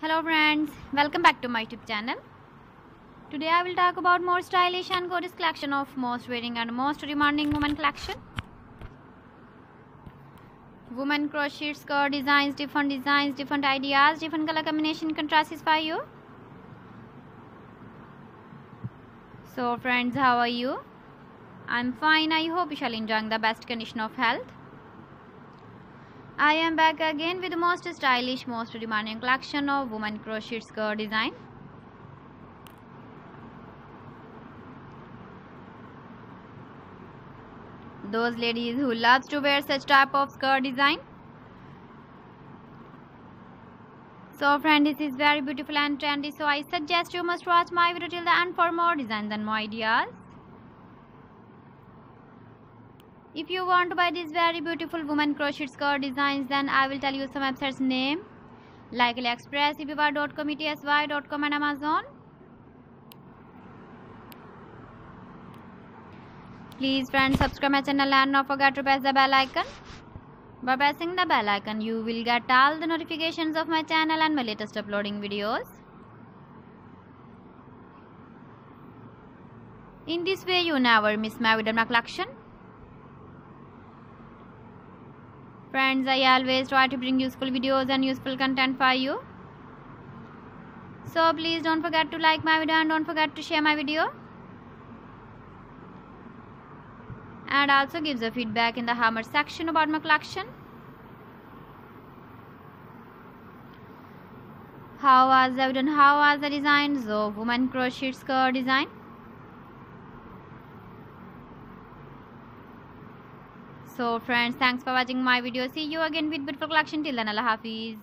Hello friends, welcome back to my YouTube channel. Today I will talk about more stylish and gorgeous collection of most wearing and most demanding women collection. Women crochet skirt designs, different designs, different ideas, different color combination contrasts for you. So friends, how are you? I'm fine. I hope you shall enjoying the best condition of health. I am back again with the most stylish, most demanding collection of women crochet skirt design. Those ladies who loves to wear such type of skirt design. So friend, this is very beautiful and trendy. So I suggest you must watch my video till the end for more designs and more ideas. If you want to buy these very beautiful woman crochet skirt designs, then I will tell you some websites name like AliExpress, eBay.com, ETSY.com and Amazon. Please friends subscribe my channel and not forget to press the bell icon. By pressing the bell icon, you will get all the notifications of my channel and my latest uploading videos. In this way, you never miss my video collection. Friends, I always try to bring useful videos and useful content for you. So please don't forget to like my video and don't forget to share my video. And also gives a feedback in the hammer section about my collection. How was the? How was the designs of woman crochet skirt design? So friends, thanks for watching my video. See you again with beautiful collection. Till then, Allah Hafiz.